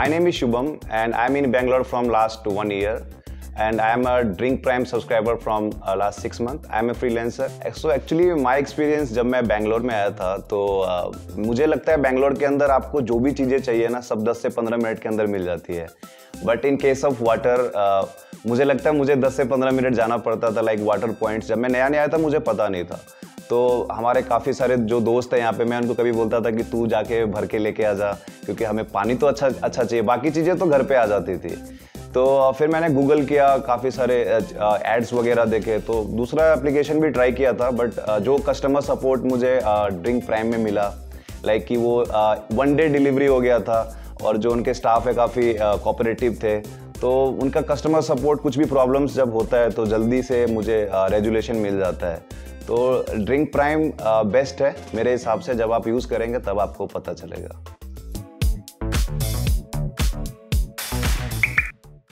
My name is Shubham and I'm in Bangalore from last one year and I am a Drink Prime subscriber from uh, last six months. I am a freelancer. So actually my experience जब मैं बैंगलोर में आया था तो uh, मुझे लगता है बैंगलोर के अंदर आपको जो भी चीज़ें चाहिए ना सब 10 से 15 मिनट के अंदर मिल जाती है but in case of water मुझे लगता है मुझे 10 से 15 मिनट जाना पड़ता था लाइक वाटर पॉइंट्स जब मैं नया नया आया था मुझे पता नहीं था तो हमारे काफ़ी सारे जो दोस्त हैं यहाँ पे, मैं उनको कभी बोलता था कि तू जाके भर के लेके आ जा, क्योंकि हमें पानी तो अच्छा अच्छा चाहिए। बाकी चीज़ें तो घर पे आ जाती थी। तो फिर मैंने गूगल किया, काफ़ी सारे एड्स वगैरह देखे। तो दूसरा एप्लीकेशन भी ट्राई किया था बट जो कस्टमर सपोर्ट मुझे ड्रिंक प्राइम में मिला लाइक कि वो वन डे डिलीवरी हो गया था, और जो उनके स्टाफ है काफ़ी कोऑपरेटिव थे तो उनका कस्टमर सपोर्ट कुछ भी प्रॉब्लम्स जब होता है तो जल्दी से मुझे रेजुलेशन मिल जाता है। तो ड्रिंक प्राइम बेस्ट है। मेरे हिसाब से जब आप यूज़ करेंगे, तब आपको पता चलेगा।